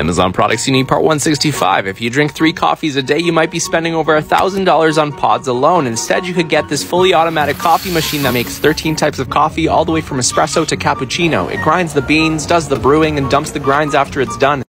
Amazon products you need part 165. If you drink three coffees a day, you might be spending over $1,000 on pods alone. Instead, you could get this fully automatic coffee machine that makes 13 types of coffee all the way from espresso to cappuccino. It grinds the beans, does the brewing, and dumps the grinds after it's done.